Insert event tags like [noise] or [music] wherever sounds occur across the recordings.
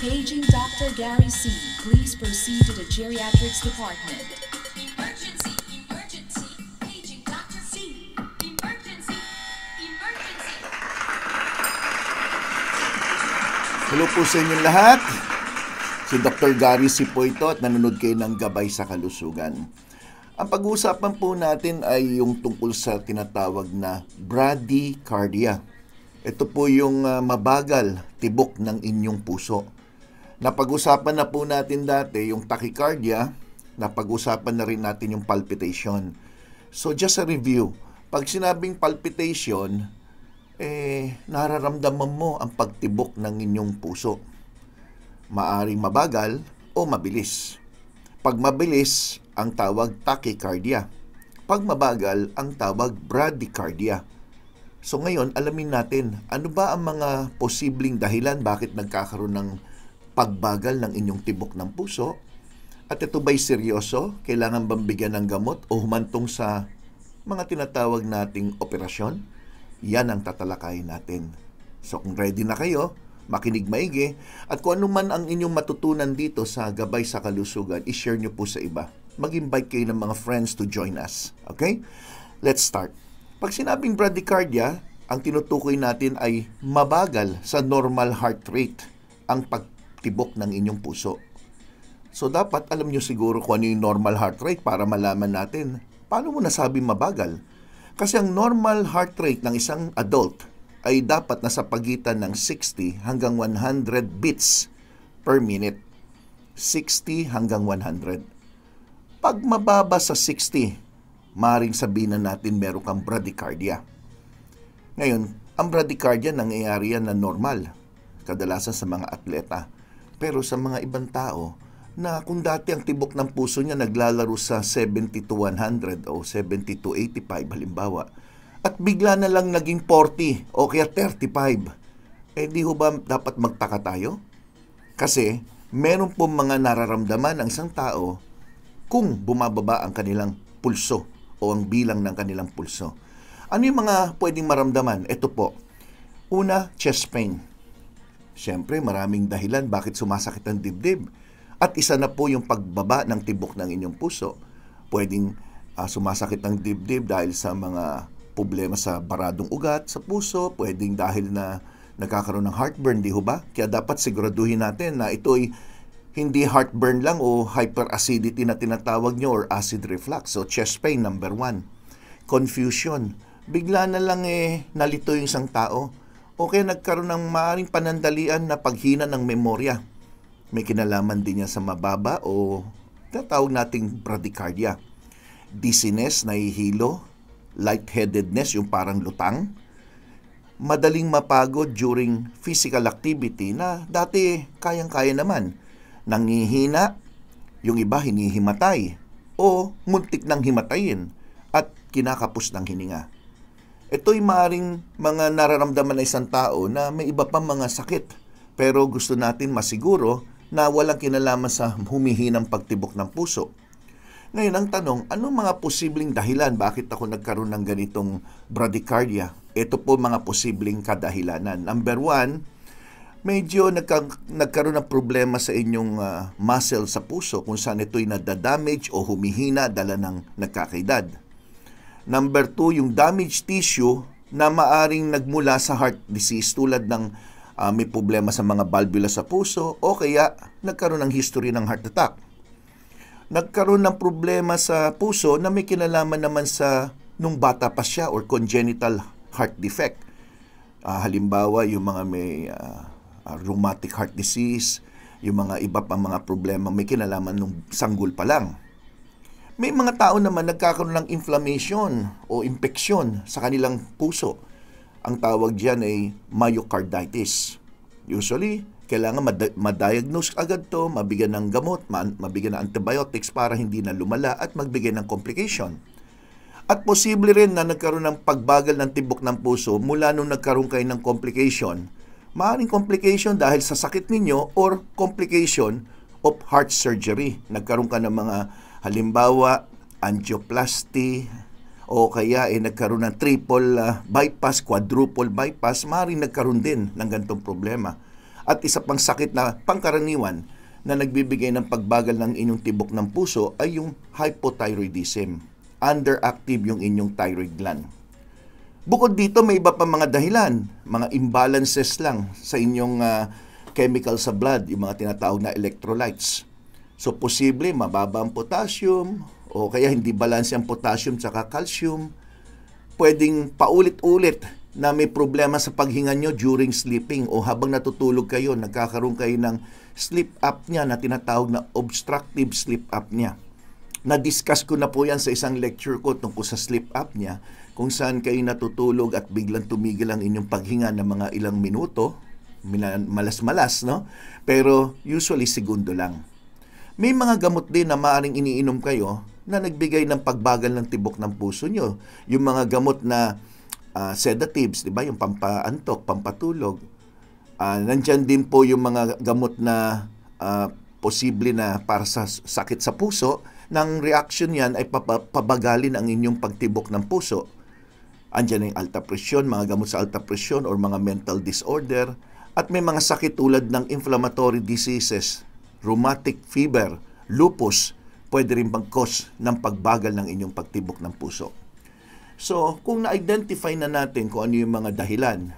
Paging Dr. Gary C. Please proceed to the geriatrics department. Emergency! Emergency! Paging Dr. C! Emergency! Emergency! Hello po sa inyong lahat. Si Dr. Gary C. po ito at nanonood kayo ng Gabay sa Kalusugan. Ang pag-uusapan po natin ay yung tungkol sa tinatawag na bradycardia. Ito po yung ah, mabagal tibok ng inyong puso. Napag-usapan na po natin dati yung tachycardia, napag-usapan na rin natin yung palpitation. So just a review, pag sinabing palpitation, eh, nararamdaman mo ang pagtibok ng inyong puso. Maaring mabagal o mabilis. Pag mabilis, ang tawag tachycardia. Pag mabagal, ang tawag bradycardia. So ngayon, alamin natin, ano ba ang mga posibleng dahilan bakit nagkakaroon ng pagbagal ng inyong tibok ng puso? At ito ba'y seryoso? Kailangan bang bigyan ng gamot o humantong sa mga tinatawag nating operasyon? Yan ang tatalakayin natin. So kung ready na kayo, makinig maigi, at kung ano man ang inyong matutunan dito sa Gabay sa Kalusugan, i-share nyo po sa iba. Mag-invite kayo ng mga friends to join us. Okay? Let's start. Pag sinabing bradycardia, ang tinutukoy natin ay mabagal sa normal heart rate ang pagtibok ng inyong puso. So dapat alam nyo siguro kung ano yung normal heart rate para malaman natin paano mo nasabi mabagal. Kasi ang normal heart rate ng isang adult ay dapat nasa pagitan ng 60 hanggang 100 beats per minute. 60 hanggang 100. Pag mababa sa 60, maring sabihin na natin meron kang bradycardia. Ngayon, ang bradycardia nangyayari yan na normal, kadalasan sa mga atleta. Pero sa mga ibang tao, na kung dati ang tibok ng puso niya naglalaro sa 70 to 100 o 70 to 85 halimbawa, at bigla na lang naging 40 o kaya 35, eh di ho ba dapat magtaka tayo? Kasi meron po mga nararamdaman ng isang tao kung bumababa ang kanilang pulso o ang bilang ng kanilang pulso. Ano yung mga pwedeng maramdaman? Ito po. Una, chest pain. Siyempre, maraming dahilan bakit sumasakit ang dibdib. At isa na po yung pagbaba ng tibok ng inyong puso. Pwedeng ah, sumasakit ang dibdib dahil sa mga problema sa baradong ugat sa puso, pwedeng dahil na nagkakaroon ng heartburn, di ho ba? Kaya dapat siguraduhin natin na ito'y hindi heartburn lang o hyperacidity na tinatawag nyo or acid reflux. So chest pain, number one. Confusion. Bigla na lang eh nalito yung isang tao. O kaya nagkaroon ng maaring panandalian na paghina ng memorya. May kinalaman din yan sa mababa o tatawag nating bradycardia. Dizziness, nahihilo, lightheadedness, yung parang lutang, madaling mapagod during physical activity na dati kayang-kaya naman. Nangihina, yung iba hinihimatay, o muntik nang himatayin at kinakapos ng hininga. Ito'y maring mga nararamdaman ng isang tao na may iba pang mga sakit pero gusto natin masiguro na walang kinalaman sa humihinang pagtibok ng puso. Ngayon ang tanong, anong mga posibleng dahilan bakit ako nagkaroon ng ganitong bradycardia? Ito po mga posibleng kadahilanan. Number one, medyo nagka, nagkaroon ng problema sa inyong ah, muscle sa puso kung saan ito'y nadadamage o humihina dala ng nagkakaedad. Number two, yung damaged tissue na maaring nagmula sa heart disease tulad ng ah, may problema sa mga valvula sa puso o kaya nagkaroon ng history ng heart attack nagkaroon ng problema sa puso na may kinalaman naman sa nung bata pa siya or congenital heart defect. Ah, halimbawa, yung mga may ah, rheumatic heart disease, yung mga iba pang mga problema may kinalaman nung sanggol pa lang. May mga tao naman nagkakaroon ng inflammation o infeksyon sa kanilang puso. Ang tawag diyan ay myocarditis. Usually, kailangan mad- ma-diagnose agad to, mabigyan ng gamot, ma- mabigyan ng antibiotics para hindi na lumala at magbigay ng complication. At posible rin na nagkaroon ng pagbagal ng tibok ng puso mula nung nagkaroon kayo ng complication. Maaring complication dahil sa sakit ninyo or complication of heart surgery. Nagkaroon ka ng mga halimbawa angioplasty o kaya eh, nagkaroon ng triple ah, bypass, quadruple bypass, maaaring nagkaroon din ng ganitong problema. At isa pang sakit na pangkaraniwan na nagbibigay ng pagbagal ng inyong tibok ng puso ay yung hypothyroidism. Underactive yung inyong thyroid gland. Bukod dito, may iba pa mga dahilan, mga imbalances lang sa inyong ah, chemical sa blood, yung mga tinatawag na electrolytes. So, posible mababa ang potassium o kaya hindi balanse ang potassium tsaka calcium. Pwedeng paulit-ulit na may problema sa paghinga nyo during sleeping o habang natutulog kayo, nagkakaroon kayo ng sleep apnea na tinatawag na obstructive sleep apnea. Na-discuss ko na po yan sa isang lecture ko tungkol sa sleep apnea kung saan kayo natutulog at biglang tumigil ang inyong paghinga ng mga ilang minuto, malas-malas, no? Pero usually segundo lang. May mga gamot din na maaaring iniinom kayo na nagbigay ng pagbagal ng tibok ng puso nyo. Yung mga gamot na ah, sedatives, di ba? Yung pampaantok, pampatulog. Ah, nandyan din po yung mga gamot na ah, posible na para sa sakit sa puso. Nang reaction yan ay pabagalin ang inyong pagtibok ng puso. Andiyan yung alta presyon, mga gamot sa alta presyon or mga mental disorder. At may mga sakit tulad ng inflammatory diseases, rheumatic fever, lupus, pwede rin mag-cause ng pagbagal ng inyong pagtibok ng puso. So, kung na-identify na natin kung ano yung mga dahilan,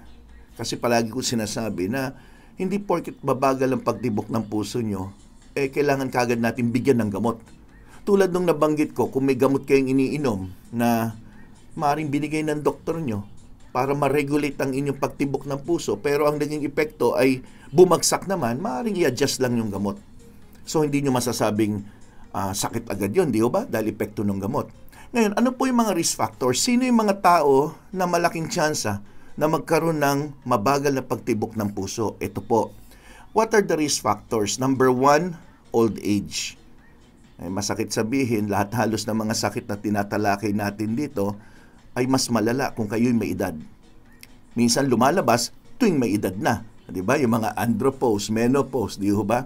kasi palagi ko sinasabi na hindi porket babagal ang pagtibok ng puso nyo, eh kailangan kagad natin bigyan ng gamot. Tulad nung nabanggit ko, kung may gamot kayong iniinom na maring binigay ng doktor nyo para ma-regulate ang inyong pagtibok ng puso, pero ang naging epekto ay bumagsak naman, maring i-adjust lang yung gamot. So, hindi nyo masasabing ah, sakit agad yun, di ba? Dahil epekto ng gamot. Ngayon, ano po yung mga risk factors? Sino yung mga tao na malaking tsansa na magkaroon ng mabagal na pagtibok ng puso? Ito po. What are the risk factors? Number one, old age. Eh, masakit sabihin, lahat [laughs] halos ng mga sakit na tinatalakay natin dito ay mas malala kung kayo'y may edad. Minsan lumalabas tuwing may edad na. Di ba? Yung mga andropause, menopause, di ba?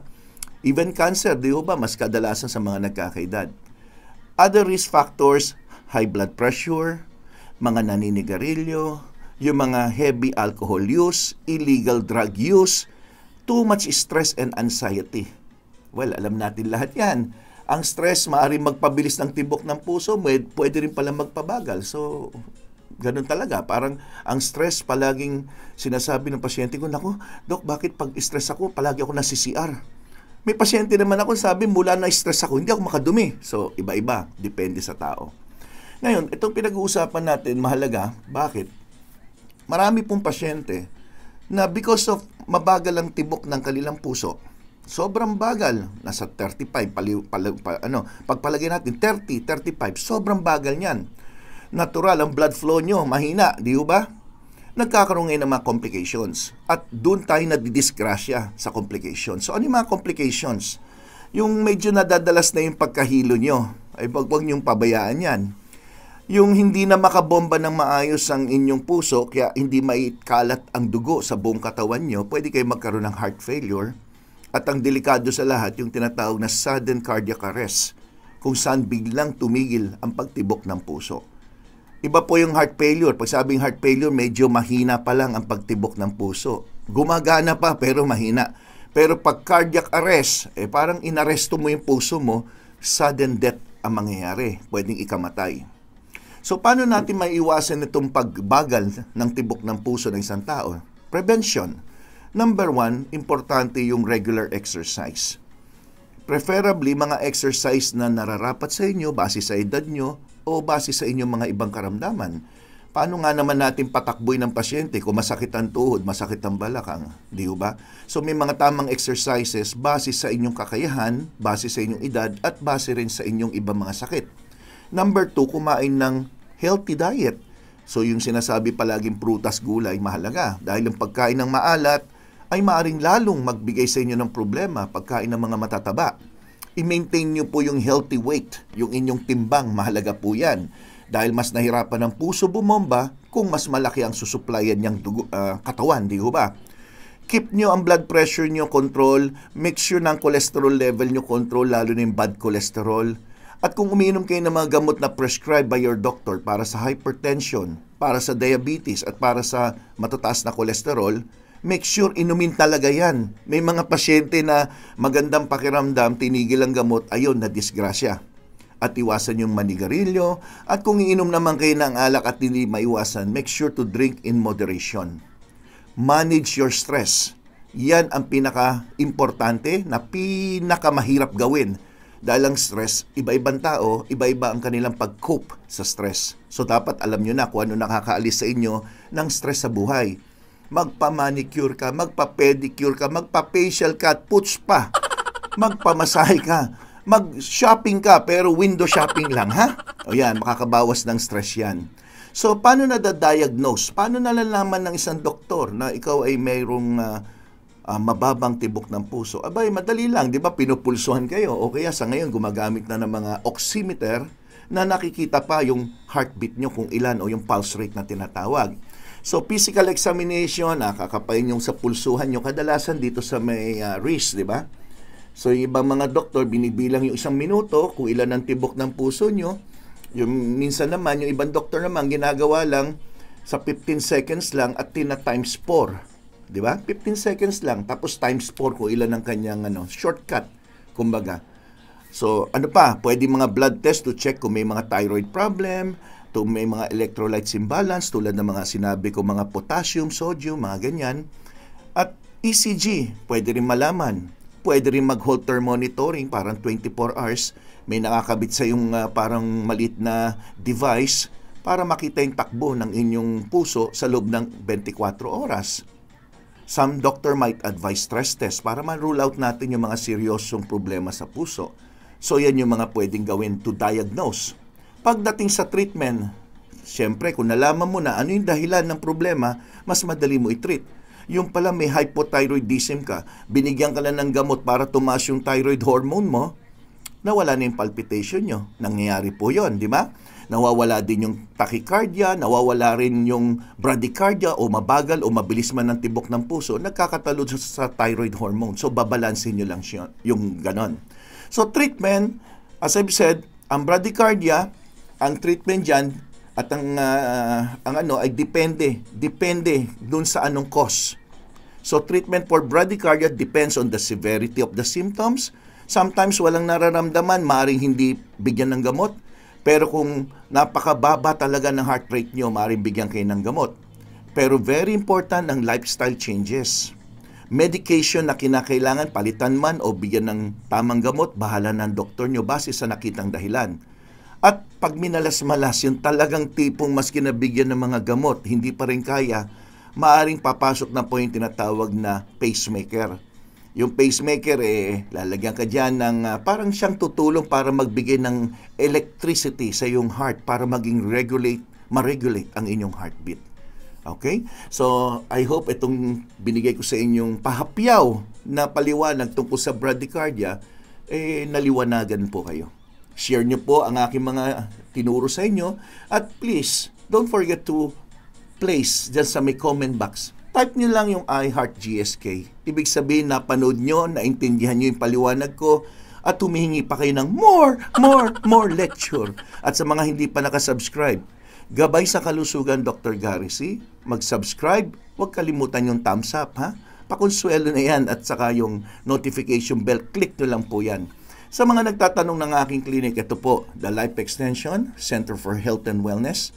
Even cancer, di ba? Mas kadalasan sa mga nagkakaedad. Other risk factors, high blood pressure, mga naninigarilyo, yung mga heavy alcohol use, illegal drug use, too much stress and anxiety. Well, alam natin lahat yan. Ang stress, maaaring magpabilis ng tibok ng puso, pwede rin pala magpabagal. So, ganun talaga. Parang ang stress, palaging sinasabi ng pasyente ko, Naku, Dok, bakit pag stress ako, palagi ako nasi CR? May pasyente naman ako, sabi, mula na stress ako, hindi ako makadumi. So, iba-iba. Depende sa tao. Ngayon, itong pinag-uusapan natin, mahalaga. Bakit? Marami pong pasyente na because of mabagal ang tibok ng kanilang puso, sobrang bagal, nasa 35, pali, pali, pa- ano, pagpalagay natin, 30, 35, sobrang bagal niyan. Natural, ang blood flow nyo, mahina, di ba? Nagkakaroon ngayon ng mga complications. At doon tayo nadidisgrasya sa complications. So, ano yung mga complications? Yung medyo nadadalas na yung pagkahilo nyo, ay wag wag niyong pabayaan yan yung hindi na makabomba ng maayos ang inyong puso, kaya hindi maikalat ang dugo sa buong katawan nyo, pwede kayo magkaroon ng heart failure. At ang delikado sa lahat, yung tinatawag na sudden cardiac arrest, kung saan biglang tumigil ang pagtibok ng puso. Iba po yung heart failure. Pag sabing heart failure, medyo mahina pa lang ang pagtibok ng puso. Gumagana pa, pero mahina. Pero pag cardiac arrest, eh parang inaresto mo yung puso mo, sudden death ang mangyayari. Pwedeng ikamatay. So paano natin maiiwasan itong pagbagal ng tibok ng puso ng isang tao? Prevention. Number one, importante yung regular exercise. Preferably mga exercise na nararapat sa inyo base sa edad nyo o base sa inyong mga ibang karamdaman. Paano nga naman natin patakboy ng pasyente kung masakit ang tuhod, masakit ang balakang, di ba? So may mga tamang exercises base sa inyong kakayahan, base sa inyong edad at base rin sa inyong ibang mga sakit. Number two, kumain ng healthy diet. So yung sinasabi palaging prutas, gulay, mahalaga. Dahil ang pagkain ng maalat ay maaring lalong magbigay sa inyo ng problema pagkain ng mga matataba. I-maintain nyo po yung healthy weight, yung inyong timbang, mahalaga po yan. Dahil mas nahirapan ng puso bumomba kung mas malaki ang susuplayan niyang dugo, ah, katawan, di ho ba? Keep nyo ang blood pressure nyo control, make sure ang cholesterol level nyo control, lalo na yung bad cholesterol. At kung umiinom kayo ng mga gamot na prescribed by your doctor para sa hypertension, para sa diabetes at para sa matataas na kolesterol, make sure inumin talaga yan. May mga pasyente na magandang pakiramdam, tinigil ang gamot, ayun, na disgrasya. At iwasan yung manigarilyo. At kung iinom naman kayo ng alak at hindi maiwasan, make sure to drink in moderation. Manage your stress. Yan ang pinaka-importante na pinakamahirap gawin. Dahil ang stress, iba-ibang tao, iba-iba ang kanilang pag-cope sa stress. So dapat alam nyo na kung ano nakakaalis sa inyo ng stress sa buhay magpa-manicure ka, magpa-pedicure ka, magpa-facial ka, at puts pa. Magpamasahe ka. Mag-shopping ka, pero window shopping lang, ha? O yan, makakabawas ng stress yan. So, paano na-diagnose? Paano nalalaman ng isang doktor na ikaw ay mayroong uh, uh, mababang tibok ng puso? Abay, madali lang, di ba? Pinupulsuhan kayo. O kaya sa ngayon, gumagamit na ng mga oximeter na nakikita pa yung heartbeat nyo kung ilan o yung pulse rate na tinatawag. So physical examination, nakakapain yung sa pulsuhan nyo kadalasan dito sa may uh, wrist, di ba? So yung ibang mga doktor, binibilang yung isang minuto kung ilan ang tibok ng puso nyo. Yung minsan naman, yung ibang doktor naman, ginagawa lang sa 15 seconds lang at tina times 4. Di ba? 15 seconds lang, tapos times 4 kung ilan ang kanyang ano, shortcut, kumbaga. So, ano pa, pwede mga blood test to check kung may mga thyroid problem, to may mga electrolytes imbalance tulad ng mga sinabi ko mga potassium, sodium, mga ganyan. At ECG, pwede rin malaman. Pwede rin mag-Holter monitoring, parang 24 hours. May nakakabit sa yung uh, parang malit na device para makita yung takbo ng inyong puso sa loob ng 24 oras. Some doctor might advise stress test para ma-rule out natin yung mga seryosong problema sa puso. So yan yung mga pwedeng gawin to diagnose Pagdating sa treatment, siyempre kung nalaman mo na ano yung dahilan ng problema, mas madali mo i-treat. Yung pala may hypothyroidism ka, binigyan ka lang ng gamot para tumaas yung thyroid hormone mo, nawala na yung palpitation nyo. Nangyayari po yon di ba? Nawawala din yung tachycardia, nawawala rin yung bradycardia o mabagal o mabilis man ng tibok ng puso, nagkakatalod sa, sa thyroid hormone. So, babalansin nyo lang siya, yung ganon. So, treatment, as I've said, ang bradycardia, ang treatment diyan at ang uh, ang ano ay depende depende dun sa anong cause. So treatment for bradycardia depends on the severity of the symptoms. Sometimes walang nararamdaman, maaaring hindi bigyan ng gamot. Pero kung napakababa talaga ng heart rate nyo, maaaring bigyan kayo ng gamot. Pero very important ang lifestyle changes. Medication na kinakailangan palitan man o bigyan ng tamang gamot, bahala ng doktor nyo base sa nakitang dahilan. At pag minalas-malas, yung talagang tipong mas kinabigyan ng mga gamot, hindi pa rin kaya, maaring papasok na po yung tinatawag na pacemaker. Yung pacemaker, eh, lalagyan ka dyan ng uh, parang siyang tutulong para magbigay ng electricity sa iyong heart para maging regulate, ma-regulate ang inyong heartbeat. Okay? So, I hope itong binigay ko sa inyong pahapyaw na paliwanag tungkol sa bradycardia, eh, naliwanagan po kayo. Share nyo po ang aking mga tinuro sa inyo. At please, don't forget to place dyan sa may comment box. Type nyo lang yung I Heart GSK. Ibig sabihin, napanood nyo, naintindihan nyo yung paliwanag ko, at humihingi pa kayo ng more, more, more lecture. At sa mga hindi pa nakasubscribe, gabay sa kalusugan Dr. Gary C. Mag-subscribe, huwag kalimutan yung thumbs up, ha? Pakonsuelo na yan at saka yung notification bell, click nyo lang po yan. Sa mga nagtatanong ng aking clinic, ito po, The Life Extension, Center for Health and Wellness.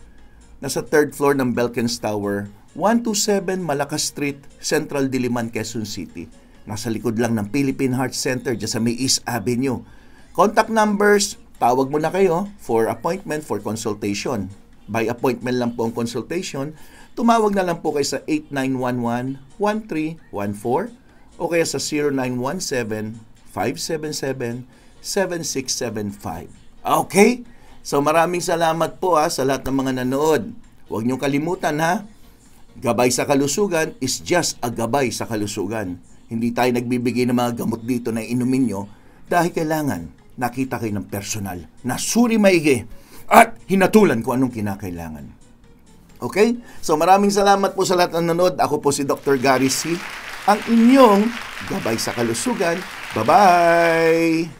Nasa third floor ng Belkins Tower, 127 Malacas Street, Central Diliman, Quezon City. Nasa likod lang ng Philippine Heart Center, dyan sa May East Avenue. Contact numbers, tawag mo na kayo for appointment for consultation. By appointment lang po ang consultation. Tumawag na lang po kayo sa 8911-1314 o kaya sa 0917 577 7675. Okay? So maraming salamat po ha sa lahat ng mga nanood. Huwag niyong kalimutan ha, gabay sa kalusugan is just a gabay sa kalusugan. Hindi tayo nagbibigay ng mga gamot dito na inumin nyo dahil kailangan nakita kayo ng personal na suri maigi at hinatulan kung anong kinakailangan. Okay? So maraming salamat po sa lahat ng nanood. Ako po si Dr. Gary C. Ang inyong gabay sa kalusugan. Bye-bye!